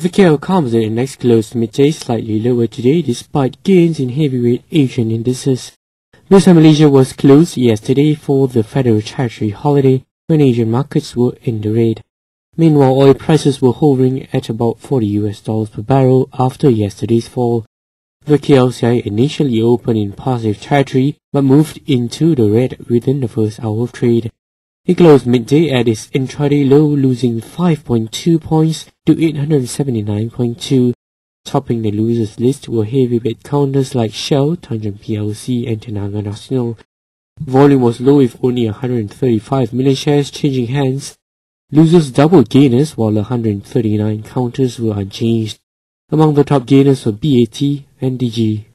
The KL Composite Index closed midday slightly lower today despite gains in heavyweight Asian indices. Bursa Malaysia was closed yesterday for the Federal Territory holiday when Asian markets were in the red. Meanwhile, oil prices were hovering at about 40 US dollars per barrel after yesterday's fall. The KLCI initially opened in positive territory but moved into the red within the first hour of trade. It closed midday at its intraday low, losing 5.2 points to 879.2. Topping the losers list were heavyweight counters like Shell, Tanjong PLC, and Tenaga Nasional. Volume was low with only 135 million shares changing hands. Losers doubled gainers while 139 counters were unchanged. Among the top gainers were BAT and DG.